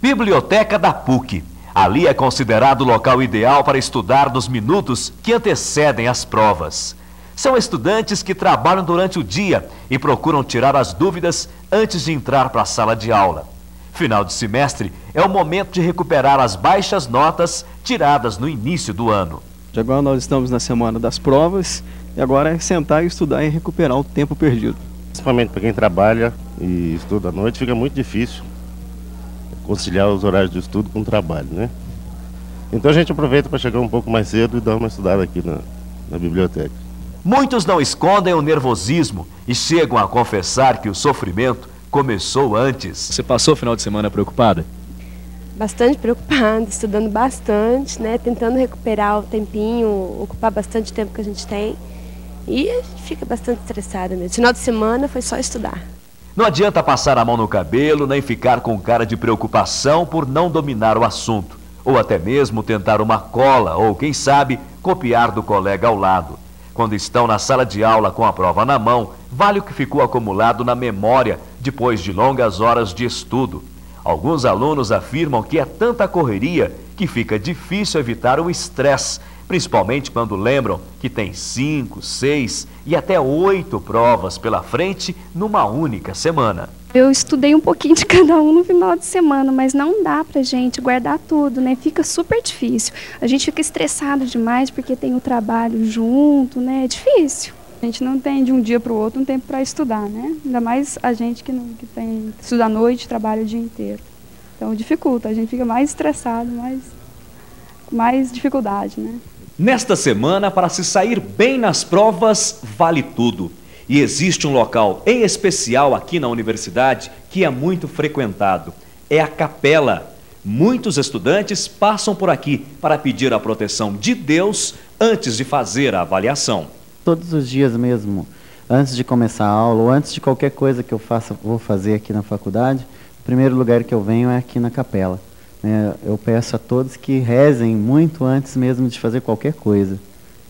Biblioteca da PUC. Ali é considerado o local ideal para estudar nos minutos que antecedem as provas. São estudantes que trabalham durante o dia e procuram tirar as dúvidas antes de entrar para a sala de aula. Final de semestre é o momento de recuperar as baixas notas tiradas no início do ano. Agora nós estamos na semana das provas e agora é sentar e estudar e recuperar o tempo perdido. Principalmente para quem trabalha e estuda à noite, fica muito difícil conciliar os horários de estudo com o trabalho, né? Então a gente aproveita para chegar um pouco mais cedo e dar uma estudada aqui na, na biblioteca. Muitos não escondem o nervosismo e chegam a confessar que o sofrimento começou antes. Você passou o final de semana preocupada? Bastante preocupada, estudando bastante, né? Tentando recuperar o tempinho, ocupar bastante tempo que a gente tem. E a gente fica bastante estressada mesmo. Final de semana foi só estudar. Não adianta passar a mão no cabelo nem ficar com cara de preocupação por não dominar o assunto, ou até mesmo tentar uma cola ou, quem sabe, copiar do colega ao lado. Quando estão na sala de aula com a prova na mão, vale o que ficou acumulado na memória depois de longas horas de estudo. Alguns alunos afirmam que é tanta correria que fica difícil evitar o estresse, principalmente quando lembram que tem cinco, seis e até oito provas pela frente numa única semana. Eu estudei um pouquinho de cada um no final de semana, mas não dá pra gente guardar tudo, né? Fica super difícil. A gente fica estressado demais porque tem o trabalho junto, né? É difícil. A gente não tem de um dia para o outro um tempo para estudar, né? Ainda mais a gente que, não, que tem que estuda à noite, trabalha o dia inteiro. Então dificulta, a gente fica mais estressado, mais, mais dificuldade, né? Nesta semana, para se sair bem nas provas, vale tudo. E existe um local em especial aqui na universidade que é muito frequentado. É a capela. Muitos estudantes passam por aqui para pedir a proteção de Deus antes de fazer a avaliação. Todos os dias mesmo, antes de começar a aula ou antes de qualquer coisa que eu faça, vou fazer aqui na faculdade, o primeiro lugar que eu venho é aqui na capela. É, eu peço a todos que rezem muito antes mesmo de fazer qualquer coisa.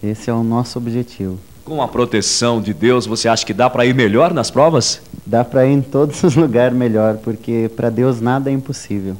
Esse é o nosso objetivo. Com a proteção de Deus, você acha que dá para ir melhor nas provas? Dá para ir em todos os lugares melhor, porque para Deus nada é impossível.